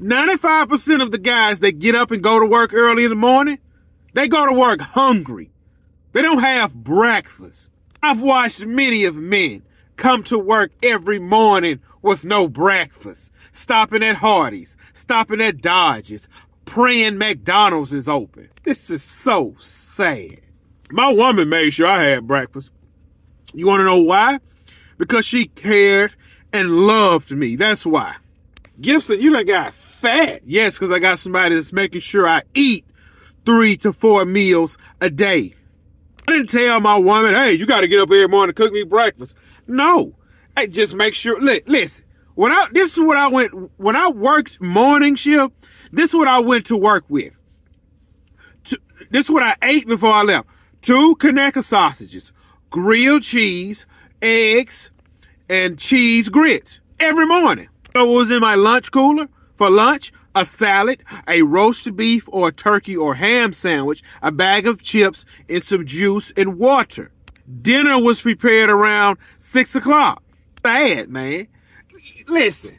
95% of the guys that get up and go to work early in the morning, they go to work hungry. They don't have breakfast. I've watched many of men come to work every morning with no breakfast, stopping at Hardee's, stopping at Dodge's, praying McDonald's is open. This is so sad. My woman made sure I had breakfast. You want to know why? Because she cared and loved me. That's why. Gibson, you done got fat. Yes, because I got somebody that's making sure I eat three to four meals a day. I didn't tell my woman, hey, you got to get up every morning to cook me breakfast. No. Hey, just make sure. Look, listen, when I this is what I went when I worked morning shift. This is what I went to work with. This is what I ate before I left. Two Conecuh sausages, grilled cheese, eggs, and cheese grits every morning. So what was in my lunch cooler for lunch? A salad, a roasted beef or a turkey or ham sandwich, a bag of chips, and some juice and water. Dinner was prepared around six o'clock. Bad, man. Listen,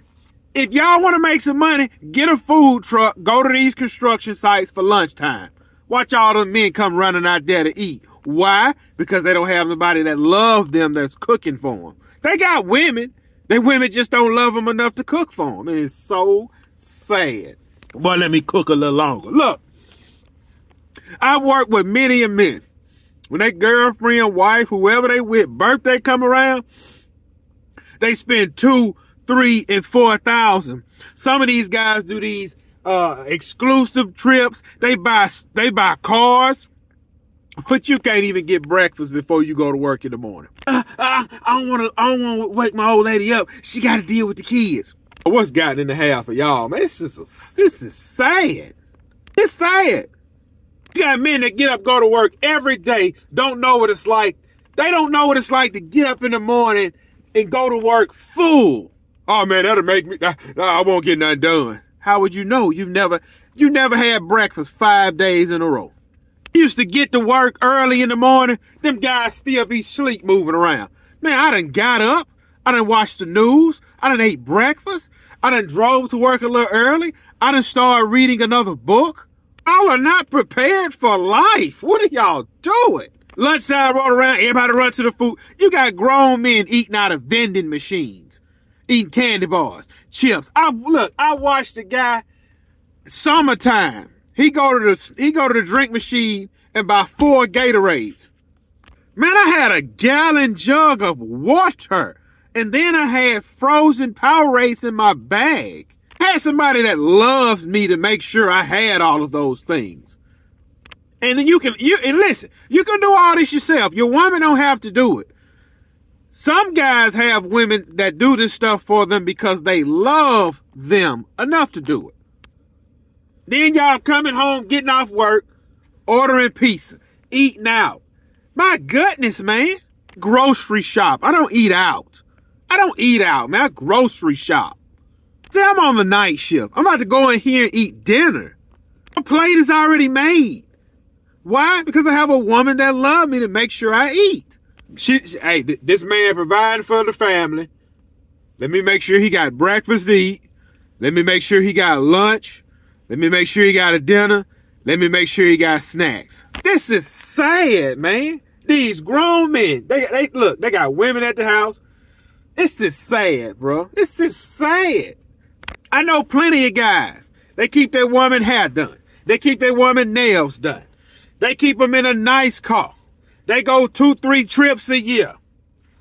if y'all want to make some money, get a food truck, go to these construction sites for lunchtime. Watch all the men come running out there to eat. Why? Because they don't have nobody that love them that's cooking for them. They got women. They women just don't love them enough to cook for them. And it's so sad. But let me cook a little longer. Look, I work with many men. When they girlfriend, wife, whoever they with, birthday come around, they spend two, three, and four thousand. Some of these guys do these uh exclusive trips. They buy they buy cars. But you can't even get breakfast before you go to work in the morning. Uh, uh, I don't want to. I don't want to wake my old lady up. She got to deal with the kids. What's gotten in the half of y'all, man? This is a, this is sad. It's sad. You got men that get up, go to work every day, don't know what it's like. They don't know what it's like to get up in the morning and go to work full. Oh man, that'll make me. I, I won't get nothing done. How would you know? You've never, you never had breakfast five days in a row. You used to get to work early in the morning. Them guys still be sleep moving around. Man, I done got up. I done watched the news. I done ate breakfast. I done drove to work a little early. I done started reading another book. Y'all are not prepared for life. What are y'all doing? Lunchtime roll around, everybody run to the food. You got grown men eating out of vending machines, eating candy bars chips. I look, I watched the guy summertime. He go to the he go to the drink machine and buy four Gatorades. Man, I had a gallon jug of water. And then I had frozen Powerades in my bag. I had somebody that loves me to make sure I had all of those things. And then you can you and listen, you can do all this yourself. Your woman don't have to do it. Some guys have women that do this stuff for them because they love them enough to do it. Then y'all coming home, getting off work, ordering pizza, eating out. My goodness, man. Grocery shop. I don't eat out. I don't eat out, man. I grocery shop. See, I'm on the night shift. I'm about to go in here and eat dinner. My plate is already made. Why? Because I have a woman that loves me to make sure I eat she, hey, this man providing for the family. Let me make sure he got breakfast to eat. Let me make sure he got lunch. Let me make sure he got a dinner. Let me make sure he got snacks. This is sad, man. These grown men, they, they look, they got women at the house. This is sad, bro. This is sad. I know plenty of guys. They keep their woman hair done. They keep their woman nails done. They keep them in a nice car. They go two, three trips a year.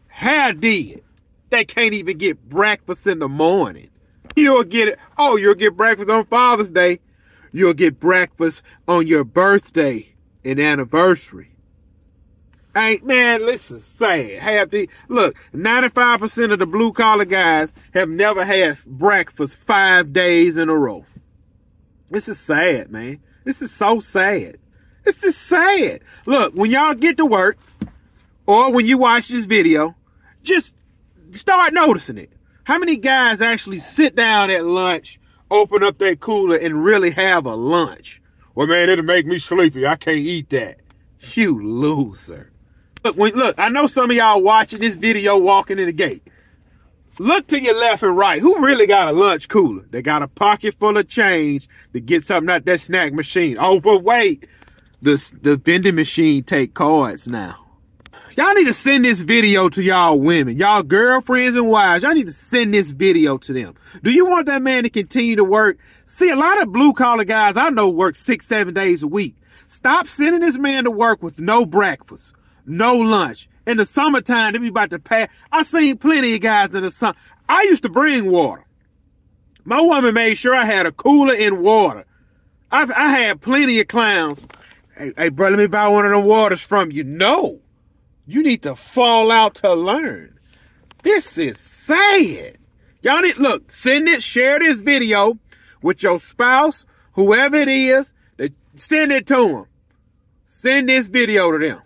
How did? They can't even get breakfast in the morning. You'll get it. Oh, you'll get breakfast on Father's Day. You'll get breakfast on your birthday and anniversary. Ain't man, listen, sad. Have the look, 95% of the blue collar guys have never had breakfast five days in a row. This is sad, man. This is so sad. It's just sad. Look, when y'all get to work or when you watch this video, just start noticing it. How many guys actually sit down at lunch, open up their cooler, and really have a lunch? Well, man, it'll make me sleepy. I can't eat that. You loser. Look, when, look, I know some of y'all watching this video walking in the gate. Look to your left and right. Who really got a lunch cooler? They got a pocket full of change to get something out that snack machine. Oh, but wait. The, the vending machine take cards now. Y'all need to send this video to y'all women, y'all girlfriends and wives. Y'all need to send this video to them. Do you want that man to continue to work? See, a lot of blue collar guys I know work six, seven days a week. Stop sending this man to work with no breakfast, no lunch. In the summertime, they be about to pass. I seen plenty of guys in the sun. I used to bring water. My woman made sure I had a cooler and water. I, I had plenty of clowns. Hey, hey, bro, let me buy one of them waters from you. No. You need to fall out to learn. This is sad. Y'all need, look, send it, share this video with your spouse, whoever it is, send it to them. Send this video to them.